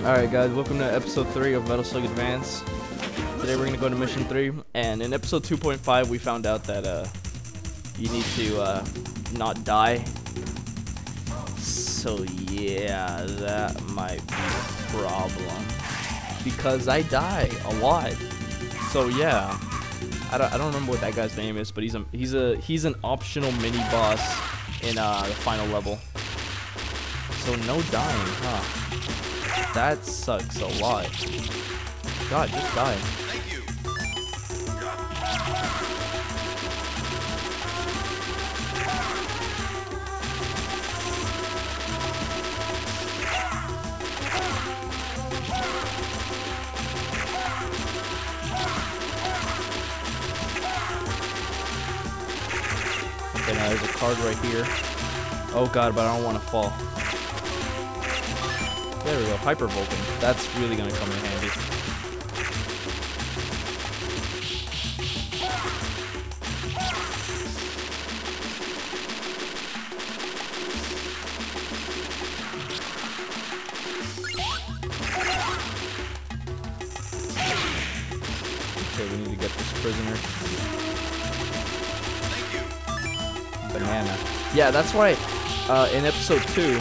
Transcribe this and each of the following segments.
Alright guys, welcome to episode 3 of Metal Slug Advance. Today we're gonna go to mission 3, and in episode 2.5 we found out that uh, you need to uh, not die. So yeah, that might be a problem. Because I die a lot. So yeah, I don't, I don't remember what that guy's name is, but he's a he's a he's an optional mini boss in uh, the final level. So no dying, huh? That sucks a lot. God, just die. Thank you. Okay, now there's a card right here. Oh god, but I don't want to fall. There we go, Hyper Vulcan. That's really gonna come in handy. Okay, we need to get this prisoner. Banana. Yeah, that's why uh, in episode two,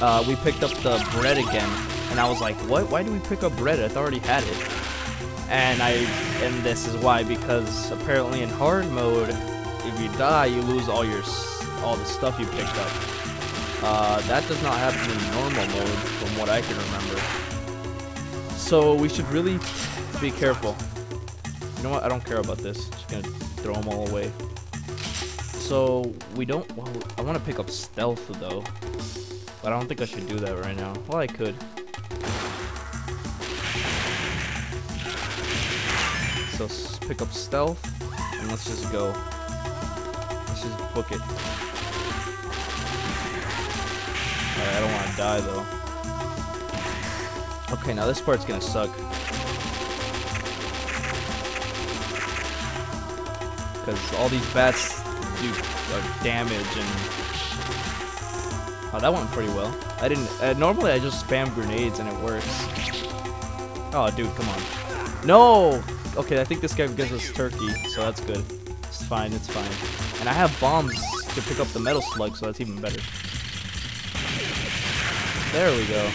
uh, we picked up the bread again, and I was like, "What? Why do we pick up bread? I I already had it." And I, and this is why because apparently in hard mode, if you die, you lose all your all the stuff you picked up. Uh, that does not happen in normal mode, from what I can remember. So we should really be careful. You know what? I don't care about this. Just gonna throw them all away. So we don't. Well, I want to pick up stealth though, but I don't think I should do that right now. Well, I could. So pick up stealth, and let's just go. Let's just book it. I don't want to die though. Okay, now this part's gonna suck. Because all these bats do damage and... Oh, that went pretty well. I didn't... Uh, normally I just spam grenades and it works. Oh, dude, come on. No! Okay, I think this guy gives us turkey, so that's good. It's fine, it's fine. And I have bombs to pick up the metal slug, so that's even better. There we go.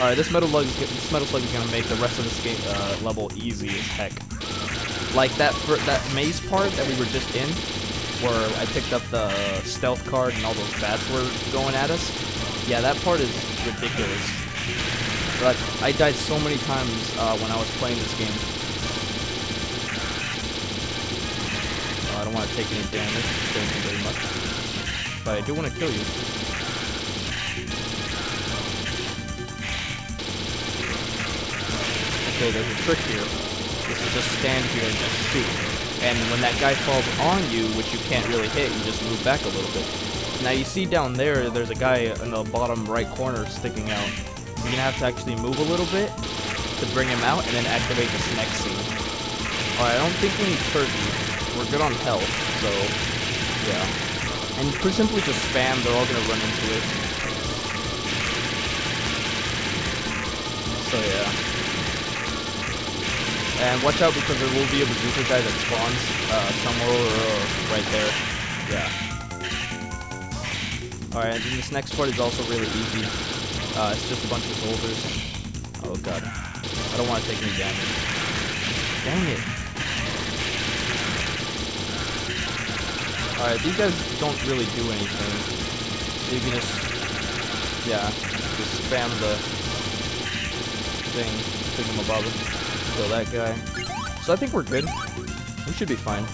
Alright, this metal slug, is, this metal slug is gonna make the rest of this game uh, level easy as heck. Like that that maze part that we were just in, where I picked up the stealth card and all those bats were going at us. Yeah, that part is ridiculous. But I died so many times uh, when I was playing this game. Oh, I don't want to take any damage. Thank you very much. But I do want to kill you. Okay, there's a trick here. This is just stand here and just shoot. And when that guy falls on you, which you can't really hit, you just move back a little bit. Now you see down there, there's a guy in the bottom right corner sticking out. You're gonna have to actually move a little bit to bring him out and then activate this next scene. Alright, I don't think we need turkey. We're good on health, so yeah. And pretty simply just spam, they're all gonna run into it. So yeah. And watch out because there will be a bazooka guy that spawns uh, somewhere or right there. Yeah. Alright, and this next part is also really easy. Uh, it's just a bunch of soldiers. Oh god. I don't want to take any damage. Dang it. Alright, these guys don't really do anything. So you can just, yeah, just spam the thing, pick them above it. Kill that guy. So I think we're good. We should be fine.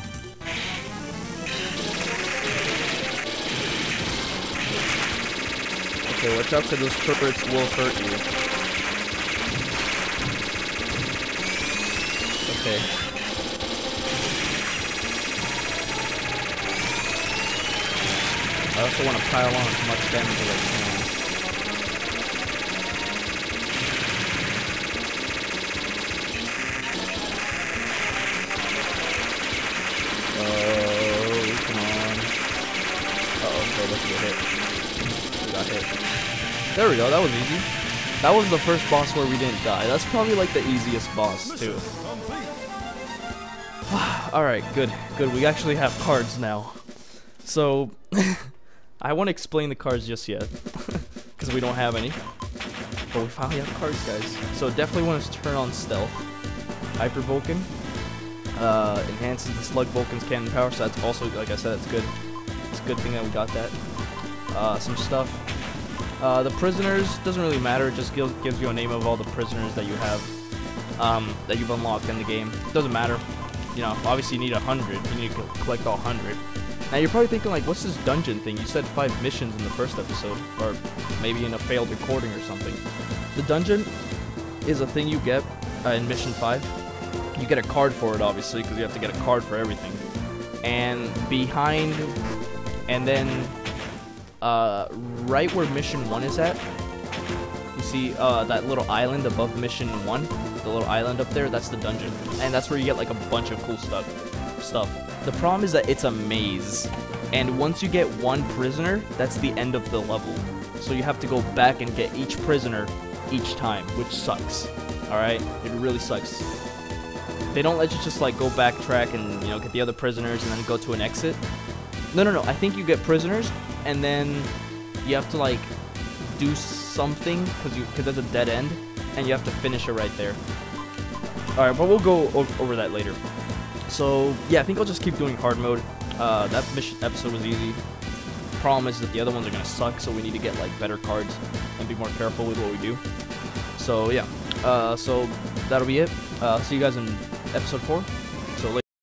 Okay, watch out because those turrets will hurt you. Okay. I also want to pile on as much damage as Uh oh, okay, let's get hit. We got hit. There we go, that was easy. That was the first boss where we didn't die. That's probably like the easiest boss too. Alright, good, good. We actually have cards now. So, I won't explain the cards just yet. Because we don't have any. But we finally have cards, guys. So definitely want to turn on Stealth. Hyper Vulcan. Uh, enhances the Slug Vulcan's cannon power, so that's also, like I said, it's good. Good thing that we got that. Uh, some stuff. Uh, the prisoners doesn't really matter. It just gives, gives you a name of all the prisoners that you have, um, that you've unlocked in the game. Doesn't matter. You know, obviously you need a hundred. You need to collect all hundred. Now you're probably thinking like, what's this dungeon thing? You said five missions in the first episode, or maybe in a failed recording or something. The dungeon is a thing you get uh, in mission five. You get a card for it, obviously, because you have to get a card for everything. And behind, and then uh, right where mission one is at, you see uh, that little island above mission one, the little island up there. That's the dungeon, and that's where you get like a bunch of cool stuff. Stuff. The problem is that it's a maze, and once you get one prisoner, that's the end of the level. So you have to go back and get each prisoner each time, which sucks. All right, it really sucks. They don't let you just like go backtrack and you know get the other prisoners and then go to an exit. No, no, no. I think you get prisoners and then you have to like do something because you because there's a dead end and you have to finish it right there. All right, but we'll go over that later. So yeah, I think I'll just keep doing hard mode. Uh, that mission episode was easy. Problem is that the other ones are gonna suck, so we need to get like better cards and be more careful with what we do. So yeah, uh, so that'll be it. Uh, see you guys in episode four.